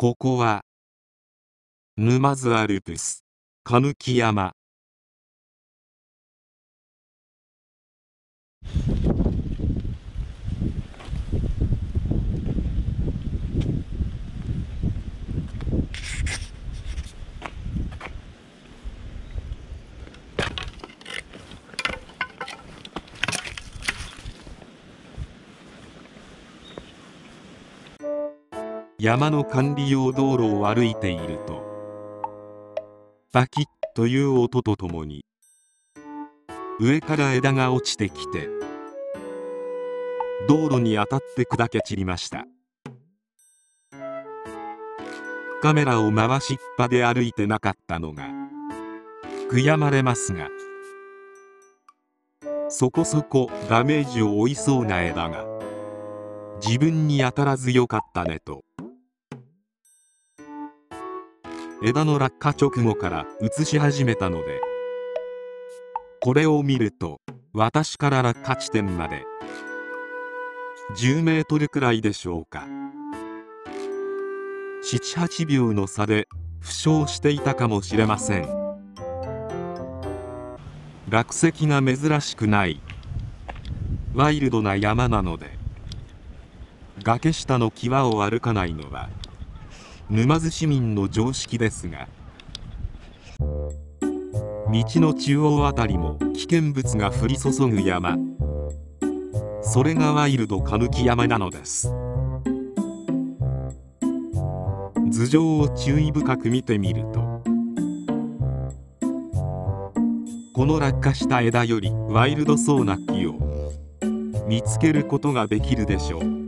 ここは沼津アルプス鹿木山。山の管理用道路を歩いているとパキッという音とともに上から枝が落ちてきて道路に当たって砕け散りました。カメラを回しっぱで歩いてなかったのが悔やまれますがそこそこダメージを負いそうな枝が自分に当たらずよかったねと枝の落下直後から映し始めたのでこれを見ると私から落下地点まで10メートルくらいでしょうか。78秒の差で負傷していたかもしれません。落石が珍しくない。ワイルドな山なので崖下の際を歩かないのは沼津市民の常識ですが道の中央あたりも危険物が降り注ぐ山。それがワイルドカヌキ山なのです。頭上を注意深く見てみるとこの落下した枝よりワイルドそうな木を見つけることができるでしょう。